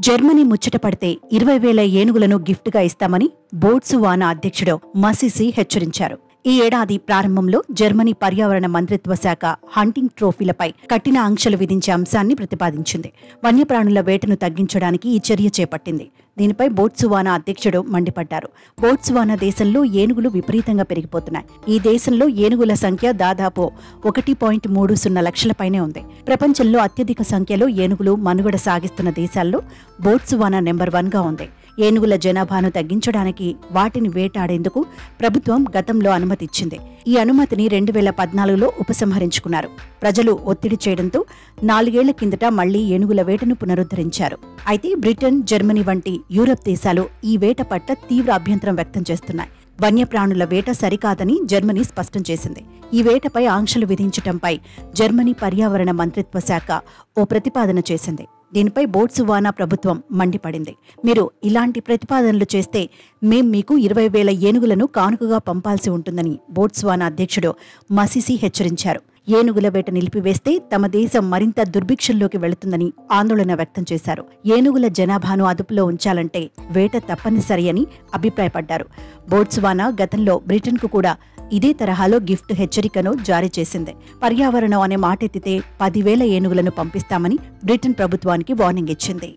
Germany ముచ్చటపడితే ఇరవై వేల ఏనుగులను గిఫ్ట్గా ఇస్తామని బోట్సువానా అధ్యక్షుడు మసిసి హెచ్చరించారు. ఈ ఏడాది ప్రారంభంలో జర్మనీ పర్యావరణ మంత్రిత్వ శాఖ హంటింగ్ ట్రోఫీలపై కఠిన ఆంక్షలు విధించే అంశాన్ని ప్రతిపాదించింది. వన్యప్రాణుల వేటను తగ్గించడానికి ఈ చర్య చేపట్టింది. దీనిపై బోట్సువానా అధ్యక్షుడు మండిపడ్డారు. బోట్సువానా దేశంలో ఏనుగులు విపరీతంగా పెరిగిపోతున్నాయి. ఈ దేశంలో ఏనుగుల సంఖ్య దాదాపు ఒకటి పాయింట్ మూడు సున్నా లక్షల పైనే ఉంది. ప్రపంచంలో అత్యధిక సంఖ్యలో ఏనుగులు మనుగడ సాగిస్తున్న దేశాల్లో బోట్సువానా నెంబర్ వన్గా ఉంది. ఏనుగుల జనాభాను తగ్గించడానికి వాటిని వేటాడేందుకు ప్రభుత్వం గతంలో అనుమతిచ్చింది. ఈ అనుమతిని రెండు వేల పద్నాలుగులో ఉపసంహరించుకున్నారు. ప్రజలు ఒత్తిడి చేయడంతో నాలుగేళ్ళ కిందట మళ్ళీ ఏనుగుల వేటను పునరుద్ధరించారు. అయితే బ్రిటన్ జర్మనీ వంటి యూరప్ దేశాలు ఈ వేట పట్ల తీవ్ర అభ్యంతరం వ్యక్తం చేస్తున్నాయి. వన్యప్రాణుల వేట సరికాదని జర్మనీ స్పష్టం చేసింది. ఈ వేటపై ఆంక్షలు విధించటంపై జర్మనీ పర్యావరణ మంత్రిత్వ శాఖ ఓ ప్రతిపాదన చేసింది. దీనిపై బోట్సువానా ప్రభుత్వం మండిపడింది. మీరు ఇలాంటి ప్రతిపాదనలు చేస్తే మేం మీకు ఇరవై వేల ఏనుగులను కానుకగా పంపాల్సి ఉంటుందని బోట్స్వానా అధ్యక్షుడు మసిసి హెచ్చరించారు. ఏనుగుల వేట నిలిపివేస్తే తమ దేశం మరింత దుర్భిక్షంలోకి వెళుతుందని ఆందోళన వ్యక్తం చేశారు. ఏనుగుల జనాభాను అదుపులో ఉంచాలంటే వేట తప్పనిసరి అని అభిప్రాయపడ్డారు. బోట్స్వానా గతంలో బ్రిటన్కు కూడా ఇదే తరహాలో గిఫ్ట్ హెచ్చరికను జారీ చేసింది. పర్యావరణం అనే మాటెత్తితే పదివేల ఏనుగులను పంపిస్తామని బ్రిటన్ ప్రభుత్వానికి వార్నింగ్ ఇచ్చింది.